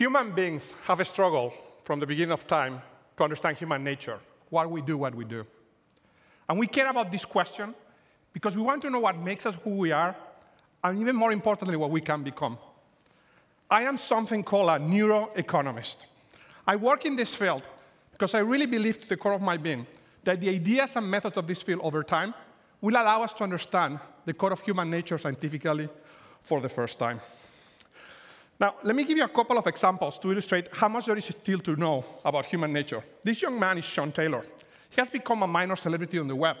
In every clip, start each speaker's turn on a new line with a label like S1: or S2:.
S1: Human beings have a struggle from the beginning of time to understand human nature, why we do what we do. And we care about this question because we want to know what makes us who we are, and even more importantly, what we can become. I am something called a neuroeconomist. I work in this field because I really believe to the core of my being that the ideas and methods of this field over time will allow us to understand the core of human nature scientifically for the first time. Now, let me give you a couple of examples to illustrate how much there is still to know about human nature. This young man is Sean Taylor. He has become a minor celebrity on the web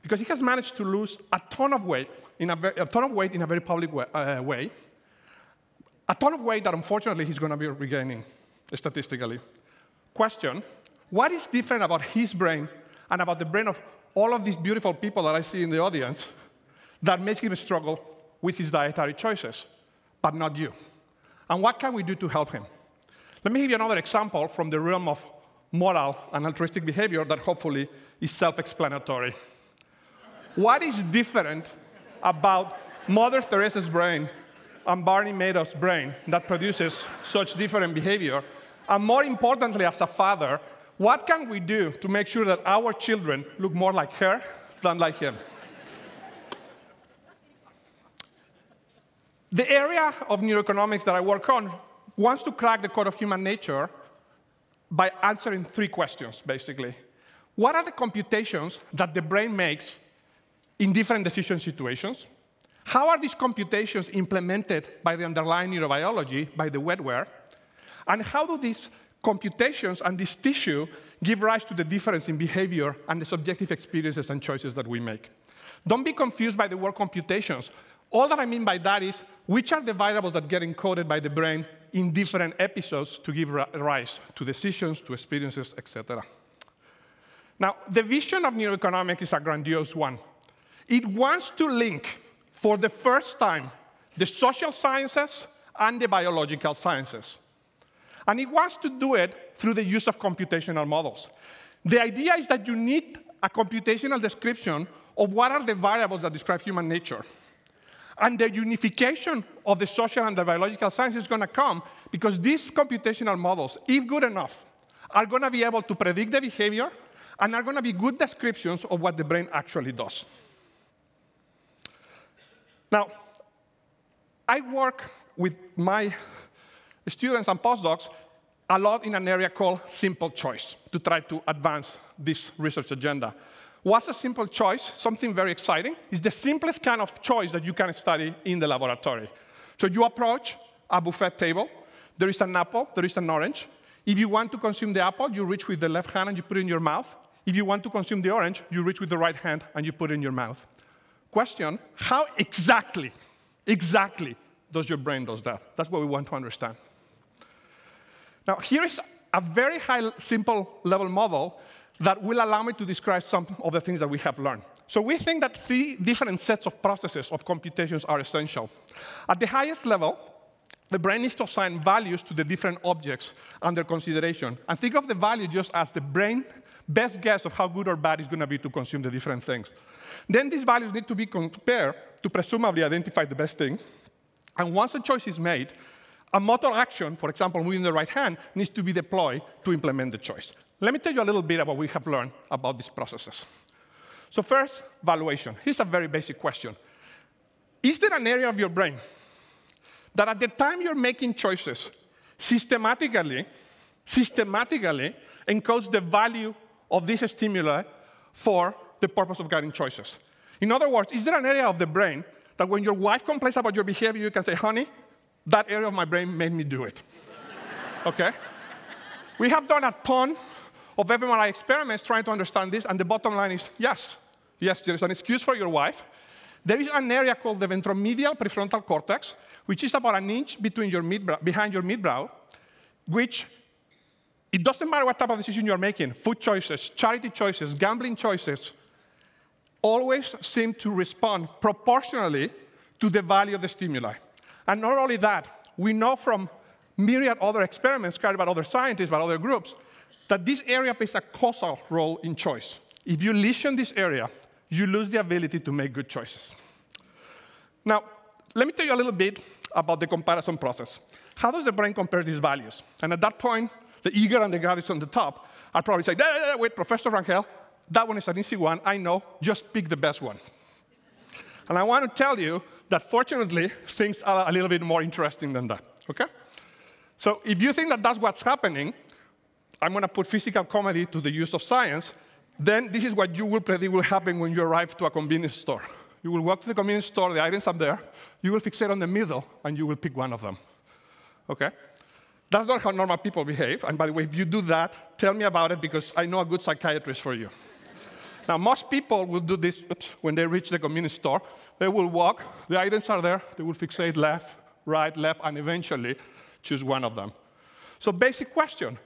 S1: because he has managed to lose a ton of weight in a, very, a ton of weight in a very public way, uh, way, a ton of weight that unfortunately he's going to be regaining statistically. Question, what is different about his brain and about the brain of all of these beautiful people that I see in the audience that makes him struggle with his dietary choices, but not you? And what can we do to help him? Let me give you another example from the realm of moral and altruistic behavior that hopefully is self explanatory. what is different about Mother Teresa's brain and Bernie Madoff's brain that produces such different behavior? And more importantly, as a father, what can we do to make sure that our children look more like her than like him? The area of neuroeconomics that I work on wants to crack the code of human nature by answering three questions, basically. What are the computations that the brain makes in different decision situations? How are these computations implemented by the underlying neurobiology, by the wetware? And how do these computations and this tissue give rise to the difference in behavior and the subjective experiences and choices that we make? Don't be confused by the word computations. All that I mean by that is which are the variables that get encoded by the brain in different episodes to give rise to decisions, to experiences, etc. Now, the vision of neuroeconomics is a grandiose one. It wants to link, for the first time, the social sciences and the biological sciences. And it wants to do it through the use of computational models. The idea is that you need a computational description of what are the variables that describe human nature. And the unification of the social and the biological science is going to come because these computational models, if good enough, are going to be able to predict the behavior and are going to be good descriptions of what the brain actually does. Now, I work with my students and postdocs a lot in an area called simple choice to try to advance this research agenda. What's a simple choice? Something very exciting. It's the simplest kind of choice that you can study in the laboratory. So you approach a buffet table. There is an apple, there is an orange. If you want to consume the apple, you reach with the left hand and you put it in your mouth. If you want to consume the orange, you reach with the right hand and you put it in your mouth. Question, how exactly, exactly does your brain does that? That's what we want to understand. Now, here is a very high, simple level model that will allow me to describe some of the things that we have learned. So we think that three different sets of processes of computations are essential. At the highest level, the brain needs to assign values to the different objects under consideration. And think of the value just as the brain best guess of how good or bad it's going to be to consume the different things. Then these values need to be compared to presumably identify the best thing. And once a choice is made, a motor action, for example, moving the right hand, needs to be deployed to implement the choice. Let me tell you a little bit about what we have learned about these processes. So first, valuation. Here's a very basic question. Is there an area of your brain that at the time you're making choices, systematically, systematically encodes the value of this stimuli for the purpose of guiding choices? In other words, is there an area of the brain that when your wife complains about your behavior, you can say, honey, that area of my brain made me do it? okay? We have done a ton of fMRI experiments trying to understand this, and the bottom line is yes, yes, there is an excuse for your wife. There is an area called the ventromedial prefrontal cortex, which is about an inch between your behind your midbrow, which it doesn't matter what type of decision you're making, food choices, charity choices, gambling choices, always seem to respond proportionally to the value of the stimuli. And not only that, we know from myriad other experiments carried by other scientists, by other groups, that this area plays a causal role in choice. If you lesion this area, you lose the ability to make good choices. Now, let me tell you a little bit about the comparison process. how does the brain compare these values? And at that point, the eager and the gravis on the top are probably say, wait, Professor Rangel, that one is an easy one. I know. Just pick the best one. And I want to tell you that fortunately, things are a little bit more interesting than that. Okay? So if you think that that's what's happening, I'm going to put physical comedy to the use of science. Then this is what you will predict will happen when you arrive to a convenience store. You will walk to the convenience store, the items are there. You will fixate on the middle, and you will pick one of them. Okay? That's not how normal people behave. And by the way, if you do that, tell me about it because I know a good psychiatrist for you. Now, most people will do this when they reach the convenience store. They will walk, the items are there, they will fixate left, right, left, and eventually choose one of them. So, basic question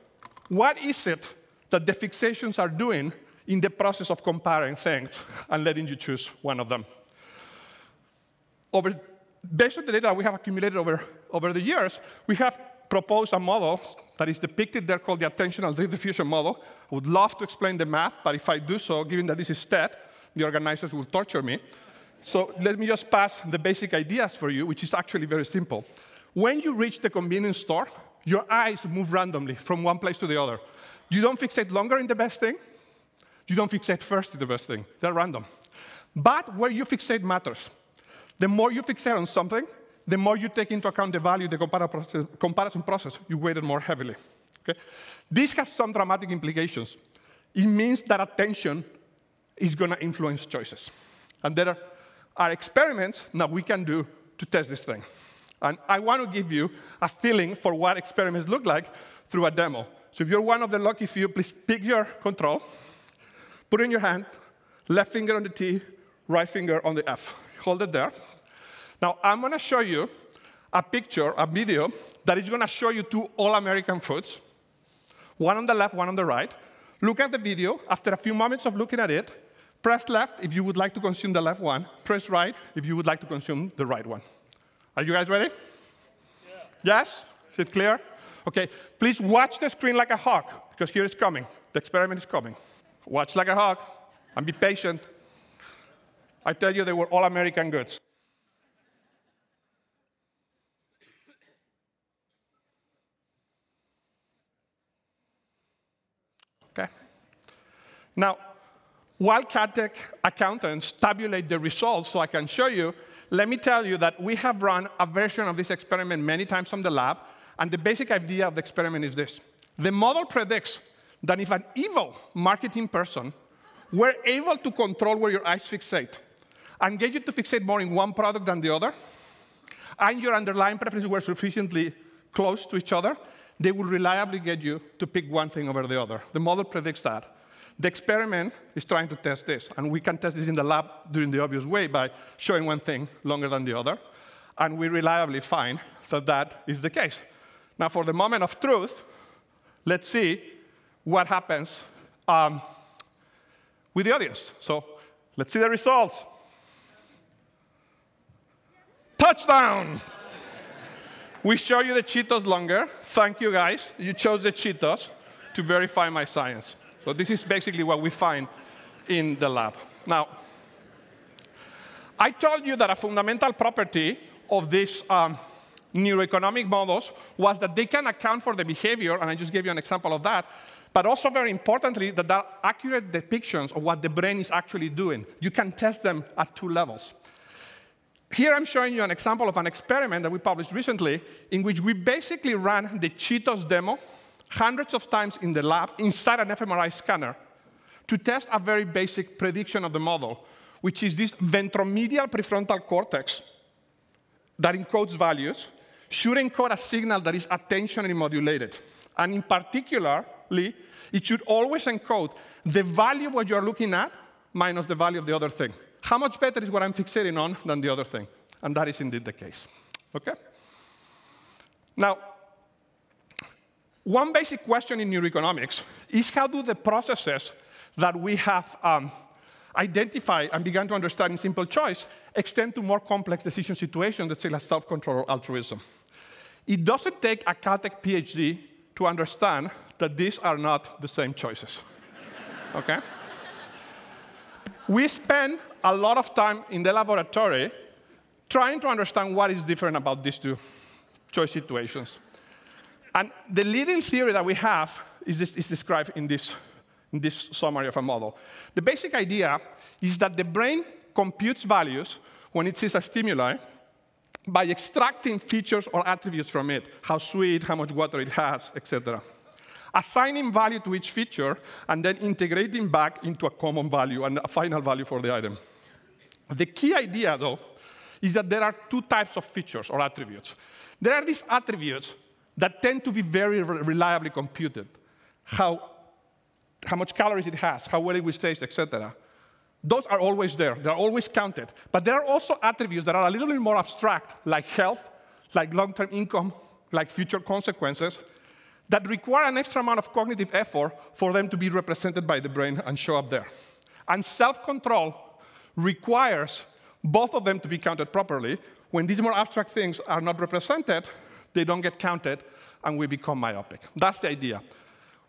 S1: what is it that the fixations are doing in the process of comparing things and letting you choose one of them? Over, based on the data we have accumulated over, over the years, we have propose a model that is depicted there called the attentional diffusion model. I would love to explain the math, but if I do so, given that this is TED, the organizers will torture me. So let me just pass the basic ideas for you, which is actually very simple. When you reach the convenience store, your eyes move randomly from one place to the other. You don't fixate longer in the best thing. You don't fixate first in the best thing. They're random. But where you fixate matters. The more you fixate on something, the more you take into account the value, the comparison process, you weight it more heavily. Okay? This has some dramatic implications. It means that attention is going to influence choices. And there are experiments that we can do to test this thing. And I want to give you a feeling for what experiments look like through a demo. So if you're one of the lucky few, please pick your control, put it in your hand, left finger on the T, right finger on the F. Hold it there. Now, I'm going to show you a picture, a video, that is going to show you two all-American foods, one on the left, one on the right. Look at the video. After a few moments of looking at it, press left if you would like to consume the left one. Press right if you would like to consume the right one. Are you guys ready? Yeah. Yes? Is it clear? Okay, please watch the screen like a hawk, because here it's coming. The experiment is coming. Watch like a hawk and be patient. I tell you, they were all American goods. Okay? Now, while Caltech accountants tabulate the results so I can show you, let me tell you that we have run a version of this experiment many times from the lab, and the basic idea of the experiment is this. The model predicts that if an evil marketing person were able to control where your eyes fixate and get you to fixate more in one product than the other, and your underlying preferences were sufficiently close to each other, they would reliably get you to pick one thing over the other. The model predicts that. The experiment is trying to test this, and we can test this in the lab during the obvious way by showing one thing longer than the other, and we reliably find that that is the case. Now, for the moment of truth, let's see what happens um, with the audience. So let's see the results. Touchdown! We show you the Cheetos longer. Thank you, guys. You chose the Cheetos to verify my science. So this is basically what we find in the lab. Now, I told you that a fundamental property of these um, neuroeconomic models was that they can account for the behavior, and I just gave you an example of that, but also very importantly, that they're accurate depictions of what the brain is actually doing. You can test them at two levels. Here I'm showing you an example of an experiment that we published recently in which we basically ran the Cheetos demo hundreds of times in the lab inside an fMRI scanner to test a very basic prediction of the model, which is this ventromedial prefrontal cortex that encodes values should encode a signal that is attentionally modulated. And in particularly, it should always encode the value of what you're looking at minus the value of the other thing. How much better is what I'm fixating on than the other thing? And that is indeed the case. Okay? Now, one basic question in neuroeconomics is how do the processes that we have um, identified and begun to understand in simple choice extend to more complex decision situations, let's say like self-control or altruism. It doesn't take a Caltech PhD to understand that these are not the same choices. okay? We spend a lot of time in the laboratory trying to understand what is different about these two choice situations. And the leading theory that we have is, this, is described in this, in this summary of a model. The basic idea is that the brain computes values when it sees a stimuli by extracting features or attributes from it, how sweet, how much water it has, etc. Assigning value to each feature and then integrating back into a common value and a final value for the item. The key idea, though, is that there are two types of features or attributes. There are these attributes that tend to be very reliably computed, how, how much calories it has, how well it will taste, etc. Those are always there. They're always counted. But there are also attributes that are a little bit more abstract, like health, like long-term income, like future consequences, that require an extra amount of cognitive effort for them to be represented by the brain and show up there. And self-control requires both of them to be counted properly. When these more abstract things are not represented, they don't get counted, and we become myopic. That's the idea.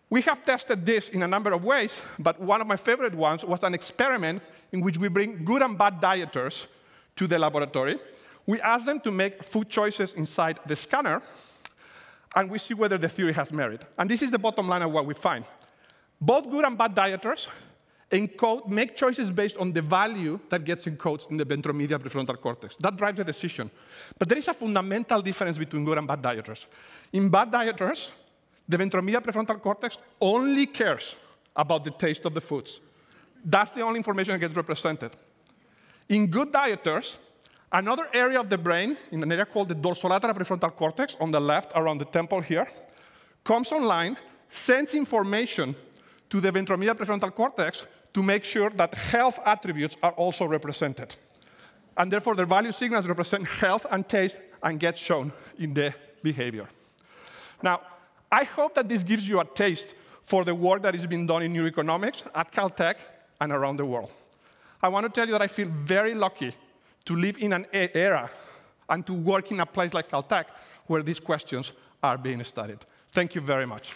S1: We have tested this in a number of ways, but one of my favorite ones was an experiment in which we bring good and bad dieters to the laboratory. We ask them to make food choices inside the scanner, and we see whether the theory has merit. And this is the bottom line of what we find. Both good and bad dieters encode, make choices based on the value that gets encoded in the ventromedial prefrontal cortex. That drives the decision. But there is a fundamental difference between good and bad dieters. In bad dieters, the ventromedial prefrontal cortex only cares about the taste of the foods. That's the only information that gets represented. In good dieters, another area of the brain, in an area called the dorsolateral prefrontal cortex, on the left, around the temple here, comes online, sends information to the ventromedial prefrontal cortex to make sure that health attributes are also represented. And therefore, the value signals represent health and taste and get shown in the behavior. Now, I hope that this gives you a taste for the work that is being done in neuroeconomics at Caltech and around the world. I want to tell you that I feel very lucky to live in an era and to work in a place like Caltech where these questions are being studied. Thank you very much.